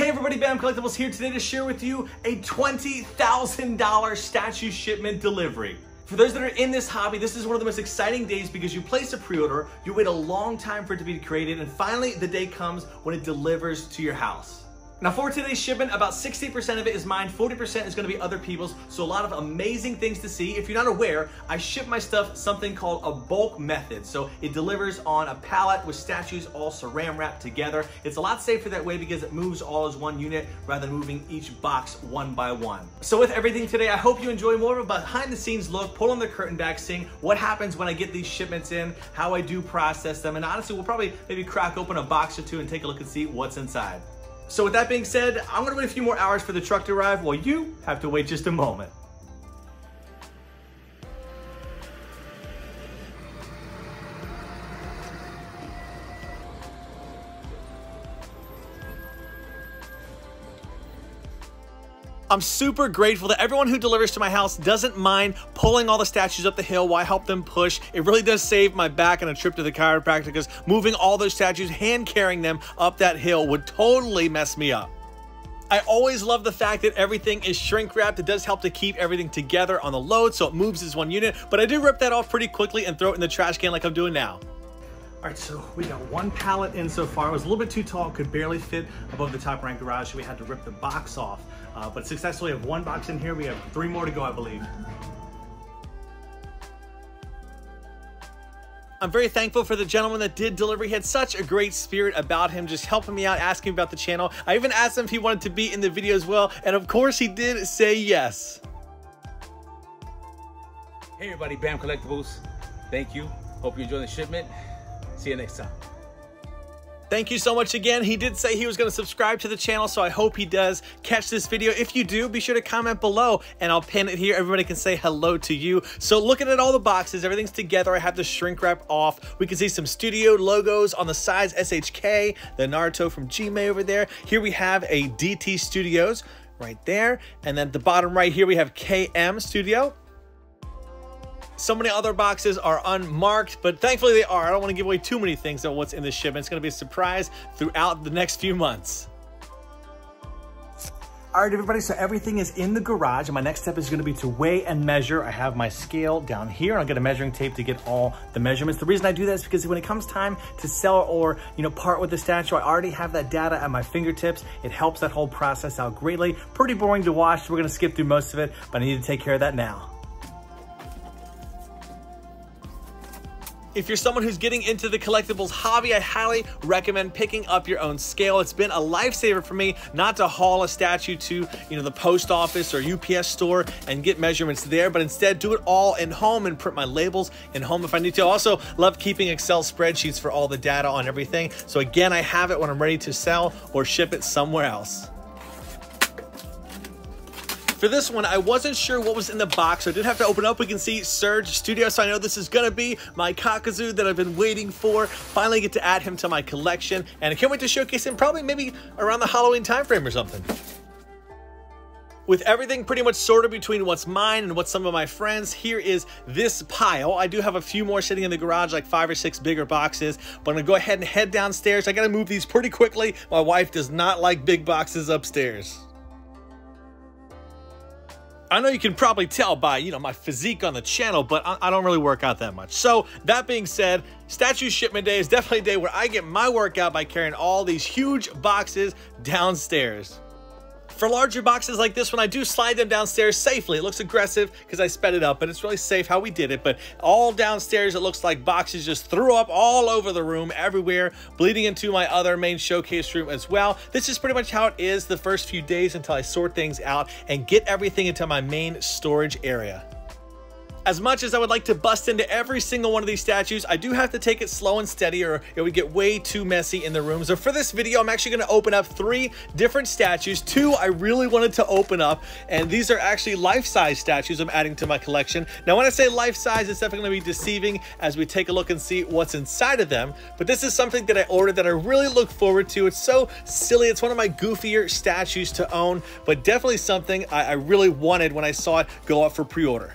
Hey everybody, Bam Collectibles here today to share with you a $20,000 statue shipment delivery. For those that are in this hobby, this is one of the most exciting days because you place a pre-order, you wait a long time for it to be created, and finally the day comes when it delivers to your house. Now for today's shipment, about 60% of it is mine, 40% is gonna be other people's, so a lot of amazing things to see. If you're not aware, I ship my stuff something called a bulk method. So it delivers on a pallet with statues all saran wrapped together. It's a lot safer that way because it moves all as one unit rather than moving each box one by one. So with everything today, I hope you enjoy more of a behind the scenes look, pull on the curtain back, seeing what happens when I get these shipments in, how I do process them, and honestly, we'll probably maybe crack open a box or two and take a look and see what's inside. So with that being said, I'm gonna wait a few more hours for the truck to arrive while you have to wait just a moment. I'm super grateful that everyone who delivers to my house doesn't mind pulling all the statues up the hill while I help them push. It really does save my back on a trip to the chiropractor because moving all those statues, hand carrying them up that hill would totally mess me up. I always love the fact that everything is shrink wrapped. It does help to keep everything together on the load so it moves as one unit, but I do rip that off pretty quickly and throw it in the trash can like I'm doing now. All right, so we got one pallet in so far. It was a little bit too tall, could barely fit above the top rank garage, so we had to rip the box off. Uh, but successfully have one box in here. We have three more to go, I believe. I'm very thankful for the gentleman that did deliver. He had such a great spirit about him, just helping me out, asking about the channel. I even asked him if he wanted to be in the video as well, and of course he did say yes. Hey everybody, BAM Collectibles. Thank you. Hope you enjoy the shipment. See you next time. Thank you so much again. He did say he was going to subscribe to the channel, so I hope he does catch this video. If you do, be sure to comment below, and I'll pin it here. Everybody can say hello to you. So looking at all the boxes, everything's together. I have the shrink wrap off. We can see some studio logos on the sides, SHK, the Naruto from Jimei over there. Here we have a DT Studios right there. And then at the bottom right here, we have KM Studio. So many other boxes are unmarked, but thankfully they are. I don't want to give away too many things of what's in this shipment. It's going to be a surprise throughout the next few months. All right, everybody, so everything is in the garage, and my next step is gonna be to weigh and measure. I have my scale down here, and I'll get a measuring tape to get all the measurements. The reason I do that is because when it comes time to sell or, you know, part with the statue, I already have that data at my fingertips. It helps that whole process out greatly. Pretty boring to watch, so we're gonna skip through most of it, but I need to take care of that now. If you're someone who's getting into the collectibles hobby, I highly recommend picking up your own scale. It's been a lifesaver for me not to haul a statue to, you know, the post office or UPS store and get measurements there, but instead do it all in home and print my labels in home if I need to. Also love keeping Excel spreadsheets for all the data on everything. So again, I have it when I'm ready to sell or ship it somewhere else. For this one, I wasn't sure what was in the box, so I did have to open up. We can see Surge Studio, so I know this is gonna be my Kakuzu that I've been waiting for. Finally get to add him to my collection, and I can't wait to showcase him probably maybe around the Halloween timeframe or something with everything pretty much sorted between what's mine and what's some of my friends, here is this pile. I do have a few more sitting in the garage, like five or six bigger boxes, but I'm gonna go ahead and head downstairs. I gotta move these pretty quickly. My wife does not like big boxes upstairs. I know you can probably tell by, you know, my physique on the channel, but I don't really work out that much. So that being said, statue shipment day is definitely a day where I get my workout by carrying all these huge boxes downstairs. For larger boxes like this one, I do slide them downstairs safely. It looks aggressive because I sped it up, but it's really safe how we did it. But all downstairs, it looks like boxes just threw up all over the room, everywhere, bleeding into my other main showcase room as well. This is pretty much how it is the first few days until I sort things out and get everything into my main storage area. As much as I would like to bust into every single one of these statues, I do have to take it slow and steady or it would get way too messy in the room. So for this video, I'm actually going to open up three different statues. Two I really wanted to open up, and these are actually life-size statues I'm adding to my collection. Now, when I say life-size, it's definitely to be deceiving as we take a look and see what's inside of them. But this is something that I ordered that I really look forward to. It's so silly. It's one of my goofier statues to own, but definitely something I, I really wanted when I saw it go up for pre-order.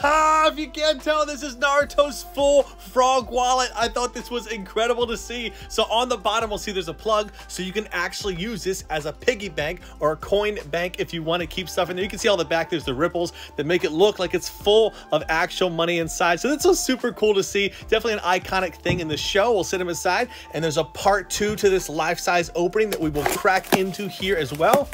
if you can't tell, this is Naruto's full frog wallet. I thought this was incredible to see. So on the bottom, we'll see there's a plug, so you can actually use this as a piggy bank or a coin bank if you want to keep stuff in there. You can see all the back, there's the ripples that make it look like it's full of actual money inside. So this was super cool to see. Definitely an iconic thing in the show. We'll set them aside. And there's a part two to this life-size opening that we will crack into here as well.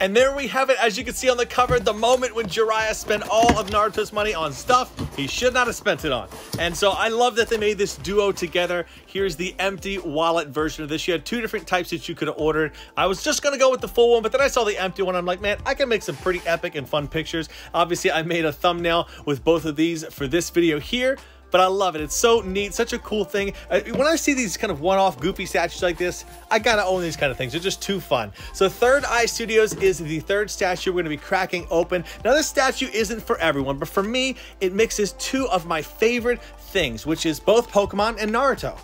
And there we have it, as you can see on the cover, the moment when Jiraiya spent all of Naruto's money on stuff he should not have spent it on. And so I love that they made this duo together. Here's the empty wallet version of this. You had two different types that you could have ordered. I was just gonna go with the full one, but then I saw the empty one. I'm like, man, I can make some pretty epic and fun pictures. Obviously, I made a thumbnail with both of these for this video here but I love it. It's so neat, such a cool thing. Uh, when I see these kind of one-off goofy statues like this, I gotta own these kind of things. They're just too fun. So Third Eye Studios is the third statue we're gonna be cracking open. Now this statue isn't for everyone, but for me, it mixes two of my favorite things, which is both Pokemon and Naruto.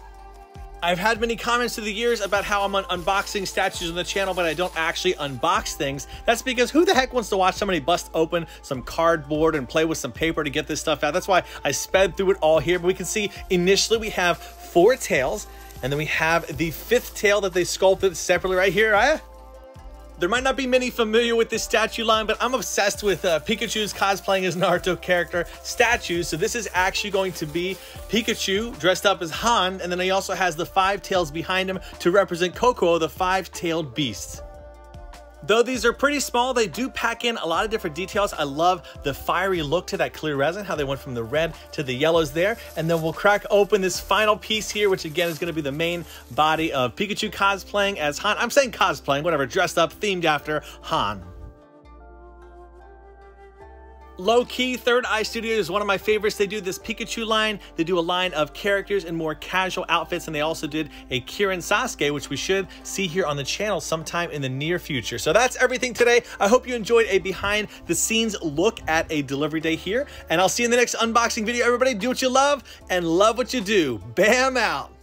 I've had many comments through the years about how I'm un unboxing statues on the channel, but I don't actually unbox things. That's because who the heck wants to watch somebody bust open some cardboard and play with some paper to get this stuff out? That's why I sped through it all here. But we can see initially we have four tails, and then we have the fifth tail that they sculpted separately right here, right? There might not be many familiar with this statue line, but I'm obsessed with uh, Pikachu's cosplaying as Naruto character statues. So this is actually going to be Pikachu dressed up as Han, and then he also has the five tails behind him to represent Kokuo, the five-tailed beast. Though these are pretty small, they do pack in a lot of different details. I love the fiery look to that clear resin, how they went from the red to the yellows there. And then we'll crack open this final piece here, which again is gonna be the main body of Pikachu cosplaying as Han. I'm saying cosplaying, whatever, dressed up, themed after Han. Low key, Third Eye Studio is one of my favorites. They do this Pikachu line. They do a line of characters in more casual outfits, and they also did a Kirin Sasuke, which we should see here on the channel sometime in the near future. So that's everything today. I hope you enjoyed a behind the scenes look at a delivery day here, and I'll see you in the next unboxing video. Everybody, do what you love and love what you do. Bam out.